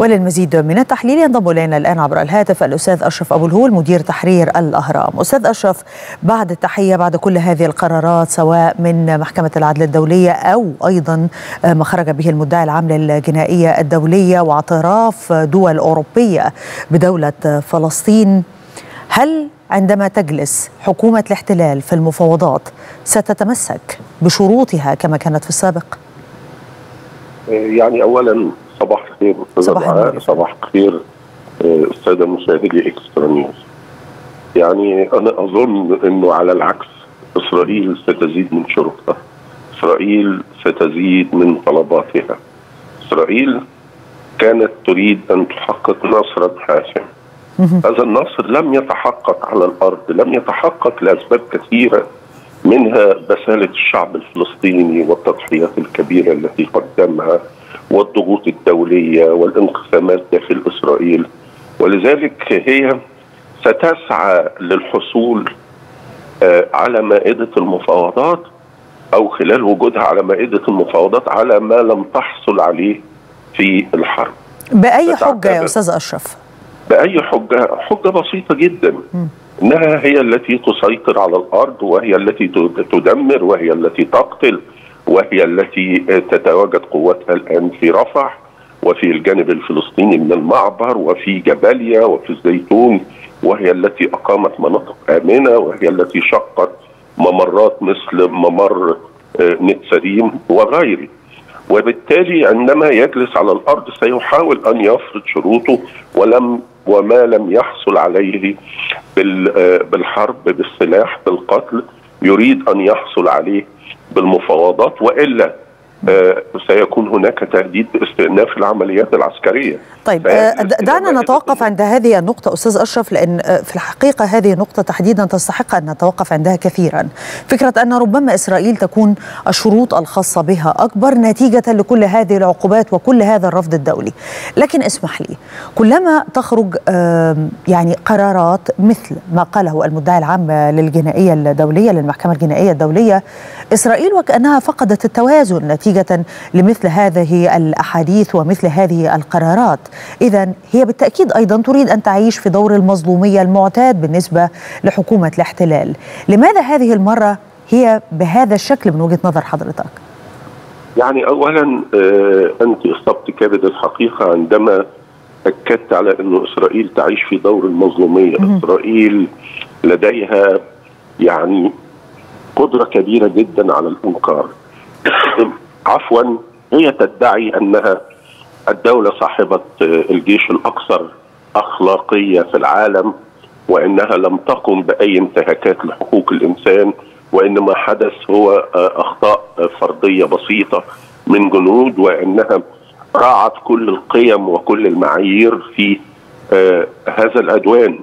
وللمزيد من التحليل ينضم إلينا الآن عبر الهاتف الأستاذ أشرف أبو الهول مدير تحرير الأهرام. أستاذ أشرف بعد التحية بعد كل هذه القرارات سواء من محكمة العدل الدولية أو أيضا ما خرج به المدعي العام للجنائية الدولية واعتراف دول أوروبية بدولة فلسطين هل عندما تجلس حكومة الاحتلال في المفاوضات ستتمسك بشروطها كما كانت في السابق؟ يعني اولا صباح الخير أستاذ دعاء صباح الخير الساده مشاهدي إكسترا نيوز. يعني أنا أظن إنه على العكس إسرائيل ستزيد من شروطها إسرائيل ستزيد من طلباتها. إسرائيل كانت تريد أن تحقق نصرا حاسما هذا النصر لم يتحقق على الأرض لم يتحقق لأسباب كثيرة منها بسالة الشعب الفلسطيني والتضحيات الكبيرة التي قدمها والضغوط الدولية والانقسامات داخل إسرائيل ولذلك هي ستسعى للحصول على مائدة المفاوضات أو خلال وجودها على مائدة المفاوضات على ما لم تحصل عليه في الحرب. بأي حجة يا أستاذ أشرف؟ بأي حجة؟ حجة بسيطة جدا. م. إنها هي التي تسيطر على الأرض وهي التي تدمر وهي التي تقتل وهي التي تتواجد قوتها الآن في رفح وفي الجانب الفلسطيني من المعبر وفي جباليا وفي الزيتون وهي التي أقامت مناطق آمنة وهي التي شقت ممرات مثل ممر نتسريم وغيره. وبالتالي عندما يجلس على الأرض سيحاول أن يفرض شروطه ولم وما لم يحصل عليه بالحرب بالسلاح بالقتل. يريد أن يحصل عليه بالمفاوضات وإلا آه سيكون هناك تهديد باستئناف العمليات العسكرية. طيب دعنا نتوقف عند هذه النقطة أستاذ أشرف لأن في الحقيقة هذه النقطة تحديدا تستحق أن نتوقف عندها كثيرا. فكرة أن ربما إسرائيل تكون الشروط الخاصة بها أكبر نتيجة لكل هذه العقوبات وكل هذا الرفض الدولي. لكن اسمح لي كلما تخرج يعني قرارات مثل ما قاله المدعي العام للجنائية الدولية للمحكمة الجنائية الدولية إسرائيل وكأنها فقدت التوازن نتيجة نتيجة لمثل هذه الأحاديث ومثل هذه القرارات إذا هي بالتأكيد أيضا تريد أن تعيش في دور المظلومية المعتاد بالنسبة لحكومة الاحتلال. لماذا هذه المرة هي بهذا الشكل من وجهة نظر حضرتك؟ يعني أولا آه أنت أصبت كبد الحقيقة عندما أكدت على أن إسرائيل تعيش في دور المظلومية. إسرائيل لديها يعني قدرة كبيرة جدا على الإنكار. عفوا هي تدعي أنها الدولة صاحبة الجيش الأكثر أخلاقية في العالم وإنها لم تقم بأي انتهاكات لحقوق الإنسان وان ما حدث هو أخطاء فردية بسيطة من جنود وإنها راعت كل القيم وكل المعايير في هذا العدوان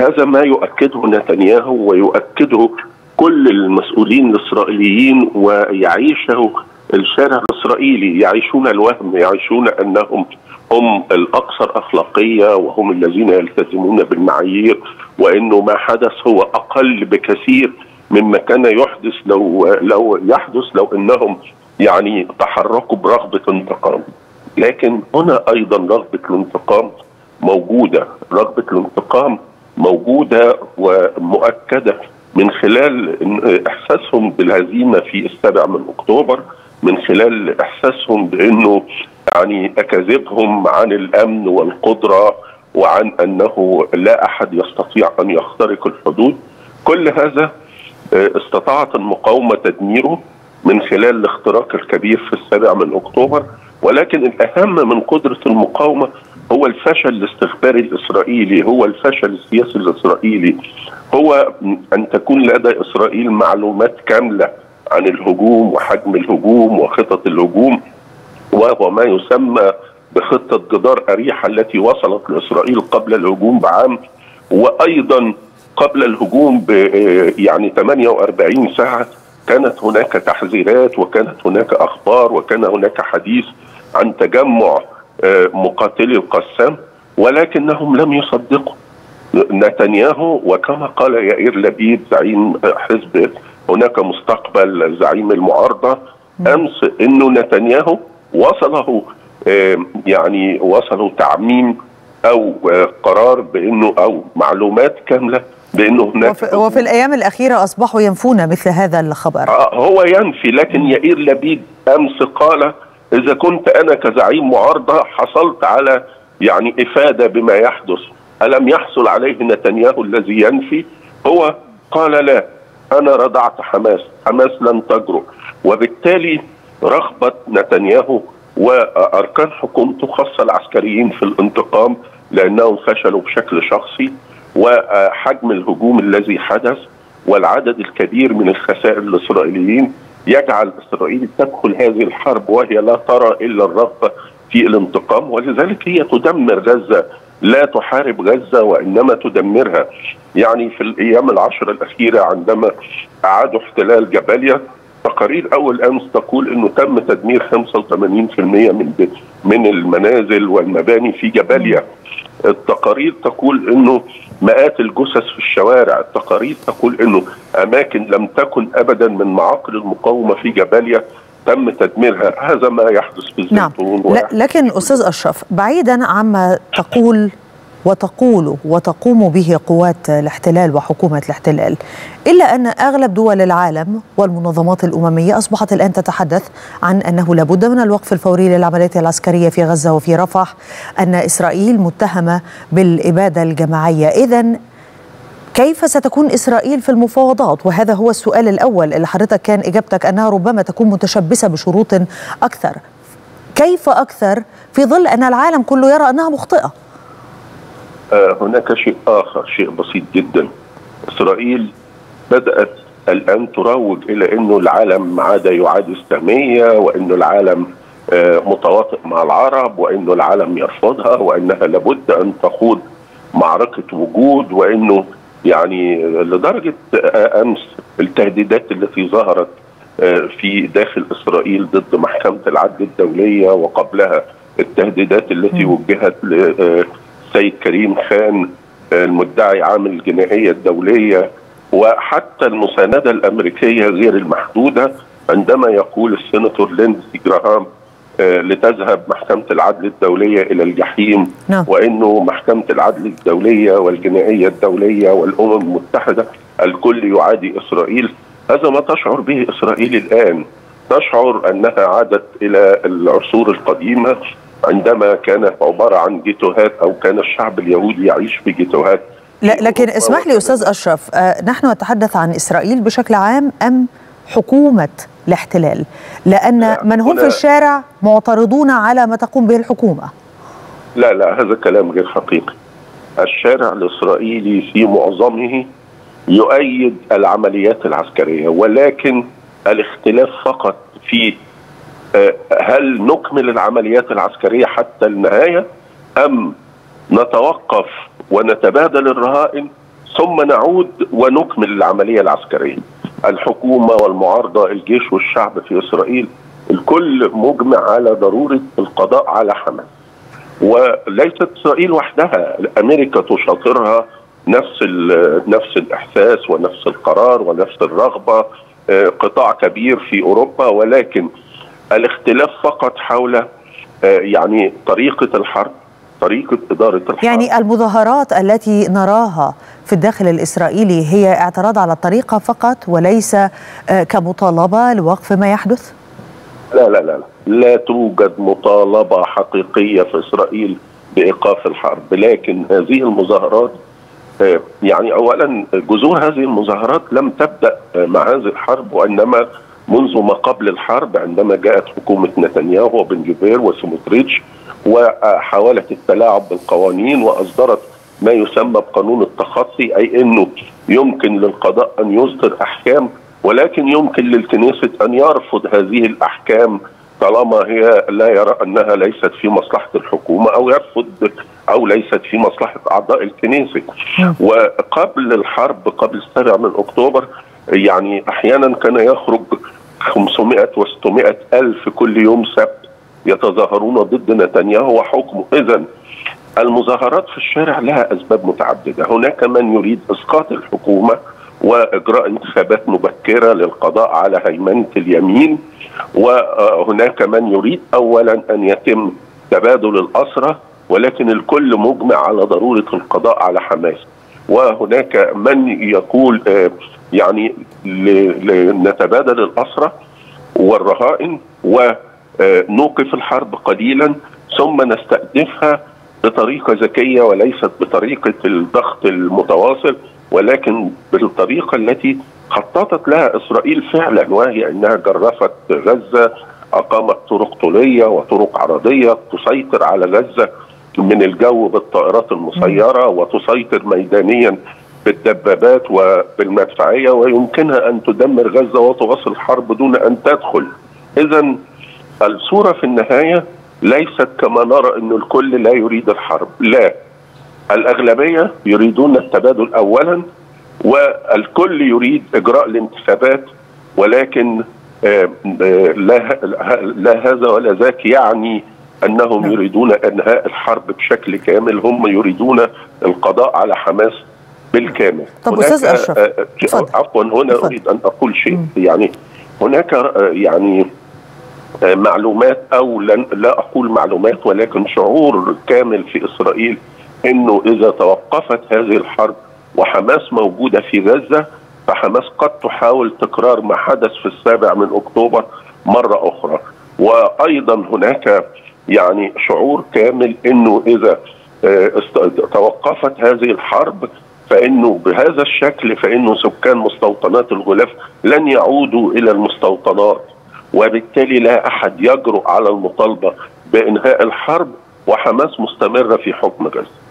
هذا ما يؤكده نتنياهو ويؤكده كل المسؤولين الإسرائيليين ويعيشه الشارع الإسرائيلي يعيشون الوهم يعيشون أنهم هم الأكثر أخلاقية وهم الذين يلتزمون بالمعايير وإنه ما حدث هو أقل بكثير مما كان يحدث لو لو يحدث لو إنهم يعني تحركوا برغبة انتقام. لكن هنا أيضا رغبة الانتقام موجودة رغبة الانتقام موجودة ومؤكدة من خلال إحساسهم بالهزيمة في السابع من أكتوبر من خلال إحساسهم بأنه يعني اكاذيبهم عن الأمن والقدرة وعن أنه لا أحد يستطيع أن يخترق الحدود. كل هذا استطاعت المقاومة تدميره من خلال الاختراق الكبير في السابع من أكتوبر. ولكن الأهم من قدرة المقاومة هو الفشل الاستخباري الإسرائيلي هو الفشل السياسي الإسرائيلي. هو أن تكون لدى إسرائيل معلومات كاملة عن الهجوم وحجم الهجوم وخطط الهجوم وهو ما يسمى بخطة جدار أريحة التي وصلت لإسرائيل قبل الهجوم بعام وأيضا قبل الهجوم ب يعني 48 ساعة. كانت هناك تحذيرات وكانت هناك أخبار وكان هناك حديث عن تجمع مقاتلي القسام ولكنهم لم يصدقوا. نتنياهو وكما قال يائير لبيد زعيم حزب هناك مستقبل زعيم المعارضة. أمس إنه نتنياهو وصله يعني وصلوا تعميم أو قرار بإنه أو معلومات كاملة بإنه هناك وفي, وفي الأيام الأخيرة أصبحوا ينفون مثل هذا الخبر. هو ينفي لكن يائير لبيد. أمس قال إذا كنت أنا كزعيم معارضة حصلت على يعني إفادة بما يحدث. ألم يحصل عليه نتنياهو الذي ينفي؟ هو قال لا. أنا ردعت حماس. حماس لن تجرؤ. وبالتالي رغبة نتنياهو وأركان حكومته خاصة العسكريين في الانتقام لأنهم فشلوا بشكل شخصي وحجم الهجوم الذي حدث والعدد الكبير من الخسائر الإسرائيليين يجعل إسرائيل تدخل هذه الحرب وهي لا ترى إلا الرغبة في الانتقام. ولذلك هي تدمر غزة لا تحارب غزة وإنما تدمرها. يعني في الأيام العشر الأخيرة عندما أعادوا احتلال جباليا تقارير أول أمس تقول إنه تم تدمير 85% من من المنازل والمباني في جباليا التقارير تقول إنه مئات الجثث في الشوارع. التقارير تقول إنه أماكن لم تكن ابدا من معاقل المقاومة في جباليا تم تدميرها. هذا ما يحدث في الزيتون نعم. لكن أستاذ أشرف بعيدا عما تقول وتقول وتقوم به قوات الاحتلال وحكومة الاحتلال إلا أن أغلب دول العالم والمنظمات الأممية أصبحت الآن تتحدث عن أنه لابد من الوقف الفوري للعمليات العسكرية في غزة وفي رفح أن إسرائيل متهمة بالإبادة الجماعية. اذا كيف ستكون إسرائيل في المفاوضات؟ وهذا هو السؤال الأول اللي حضرتك كان إجابتك أنها ربما تكون متشبثة بشروط أكثر. كيف أكثر في ظل أن العالم كله يرى أنها مخطئة؟ هناك شيء آخر شيء بسيط جدا. إسرائيل بدأت الآن تروج إلى إنه العالم عاد يعادي السامية وإنه العالم متواطئ مع العرب وإنه العالم يرفضها وإنها لابد أن تخوض معركة وجود وإنه يعني لدرجة أمس التهديدات التي ظهرت في داخل إسرائيل ضد محكمة العدل الدولية وقبلها التهديدات التي وجهت السيد كريم خان المدعي عام الجنائية الدولية وحتى المساندة الأمريكية غير المحدودة عندما يقول السيناتور ليندسي جراهام لتذهب محكمة العدل الدولية إلى الجحيم نعم. وأنه محكمة العدل الدولية والجنائية الدولية والأمم المتحدة الكل يعادي إسرائيل. هذا ما تشعر به إسرائيل الآن. تشعر أنها عادت إلى العصور القديمة عندما كانت عبارة عن جيتوهات أو كان الشعب اليهودي يعيش في جيتوهات. لا لكن اسمح لي أستاذ أشرف آه نحن نتحدث عن إسرائيل بشكل عام أم حكومة الاحتلال لأن لا من هم في الشارع معترضون على ما تقوم به الحكومة. لا لا هذا كلام غير حقيقي. الشارع الإسرائيلي في معظمه يؤيد العمليات العسكرية ولكن الاختلاف فقط في هل نكمل العمليات العسكرية حتى النهاية أم نتوقف ونتبادل الرهائن ثم نعود ونكمل العملية العسكرية؟ الحكومة والمعارضة الجيش والشعب في إسرائيل الكل مجمع على ضرورة القضاء على حماس. وليست إسرائيل وحدها أمريكا تشاطرها نفس نفس الإحساس ونفس القرار ونفس الرغبة قطاع كبير في أوروبا ولكن الاختلاف فقط حول يعني طريقة الحرب طريقة إدارة الحرب يعني المظاهرات التي نراها في الداخل الإسرائيلي هي اعتراض على الطريقة فقط وليس كمطالبة لوقف ما يحدث؟ لا لا لا لا توجد مطالبة حقيقية في إسرائيل بإيقاف الحرب لكن هذه المظاهرات يعني أولا جذور هذه المظاهرات لم تبدأ مع هذه الحرب وإنما منذ ما قبل الحرب عندما جاءت حكومة نتنياهو وبن جبير وسموتريتش وحاولت التلاعب بالقوانين وأصدرت ما يسمى بقانون التخطي أي أنه يمكن للقضاء أن يصدر أحكام ولكن يمكن للكنيسة أن يرفض هذه الأحكام طالما هي لا يرى أنها ليست في مصلحة الحكومة أو يرفض أو ليست في مصلحة أعضاء الكنيسة. وقبل الحرب قبل السابع من أكتوبر يعني أحيانا كان يخرج 500 و600 ألف كل يوم سبت يتظاهرون ضد نتنياهو وحكمه. إذا المظاهرات في الشارع لها أسباب متعددة. هناك من يريد إسقاط الحكومة وإجراء انتخابات مبكرة للقضاء على هيمنة اليمين وهناك من يريد أولا أن يتم تبادل الأسرى ولكن الكل مجمع على ضرورة القضاء على حماس. وهناك من يقول يعني نتبادل الاسرى والرهائن ونوقف الحرب قليلا ثم نستأنفها بطريقة ذكية وليست بطريقة الضغط المتواصل ولكن بالطريقة التي خططت لها إسرائيل فعلا وهي إنها جرفت غزة أقامت طرق طولية وطرق عرضية تسيطر على غزة من الجو بالطائرات المسيرة وتسيطر ميدانيا بالدبابات وبالمدفعية ويمكنها أن تدمر غزة وتواصل الحرب دون أن تدخل. اذا الصورة في النهاية ليست كما نرى إن الكل لا يريد الحرب، لا. الأغلبية يريدون التبادل اولا والكل يريد إجراء الانتخابات ولكن لا لا هذا ولا ذاك يعني أنهم يريدون إنهاء الحرب بشكل كامل هم يريدون القضاء على حماس بالكامل طب أستاذ أشرف عفوا هنا فضل. أريد أن أقول شيء م. يعني هناك يعني معلومات أو لا أقول معلومات ولكن شعور كامل في إسرائيل إنه إذا توقفت هذه الحرب وحماس موجودة في غزة فحماس قد تحاول تكرار ما حدث في السابع من أكتوبر مرة أخرى وأيضا هناك يعني شعور كامل إنه إذا توقفت هذه الحرب فإنه بهذا الشكل فإنه سكان مستوطنات الغلاف لن يعودوا إلى المستوطنات وبالتالي لا أحد يجرؤ على المطالبة بإنهاء الحرب وحماس مستمرة في حكم غزة.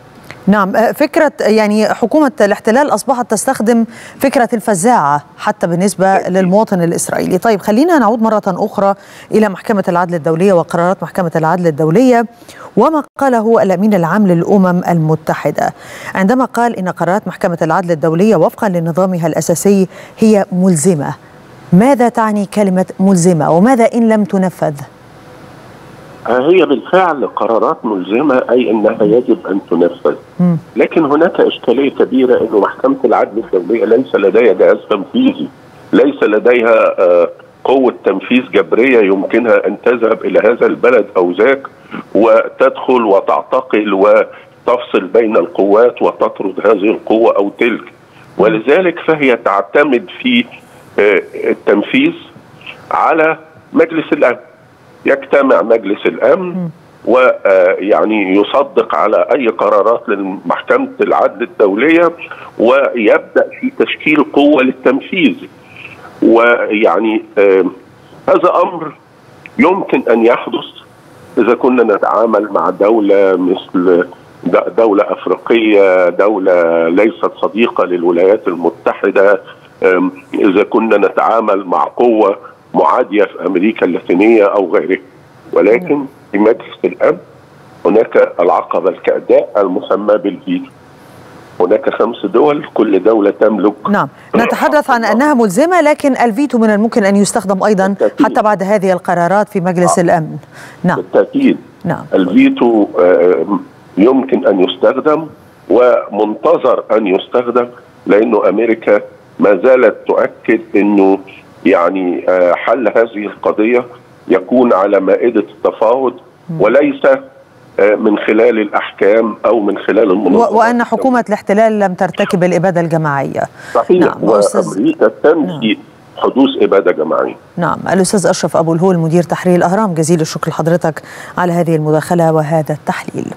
نعم فكرة يعني حكومة الاحتلال أصبحت تستخدم فكرة الفزاعة حتى بالنسبة للمواطن الإسرائيلي. طيب خلينا نعود مرة أخرى إلى محكمة العدل الدولية وقرارات محكمة العدل الدولية وما قاله الأمين العام للأمم المتحدة. عندما قال إن قرارات محكمة العدل الدولية وفقا لنظامها الأساسي هي ملزمة. ماذا تعني كلمة ملزمة؟ وماذا إن لم تنفذ؟ هي بالفعل قرارات ملزمة أي أنها يجب أن تنفذ. لكن هناك إشكالية كبيرة أن محكمة العدل الدولية ليس لديها جهاز تنفيذي. ليس لديها قوة تنفيذ جبرية يمكنها أن تذهب إلى هذا البلد أو ذاك وتدخل وتعتقل وتفصل بين القوات وتطرد هذه القوة أو تلك. ولذلك فهي تعتمد في التنفيذ على مجلس الأمن. يجتمع مجلس الأمن ويعني يصدق على أي قرارات لمحكمة العدل الدولية ويبدأ في تشكيل قوة للتنفيذ ويعني هذا أمر يمكن أن يحدث إذا كنا نتعامل مع دولة مثل دولة أفريقية دولة ليست صديقة للولايات المتحدة إذا كنا نتعامل مع قوة معادية في أمريكا اللاتينية أو غيرها. ولكن في مجلس الأمن هناك العقبة الكأداء المسمى بالفيتو هناك خمس دول كل دولة تملك نعم. نتحدث عن أنها ملزمة لكن الفيتو من الممكن أن يستخدم أيضا بالتأكيد. حتى بعد هذه القرارات في مجلس آه. الأمن. نعم. بالتأكيد. نعم. الفيتو يمكن أن يستخدم ومنتظر أن يستخدم لأنه أمريكا ما زالت تؤكد أنه يعني حل هذه القضية يكون على مائدة التفاوض وليس من خلال الأحكام أو من خلال المنظمات. وأن حكومة الاحتلال لم ترتكب الإبادة الجماعية. صحيح نعم وأمريكا تنفي نعم. حدوث إبادة جماعية. نعم الأستاذ أشرف أبو الهول مدير تحرير الأهرام جزيل الشكر لحضرتك على هذه المداخلة وهذا التحليل.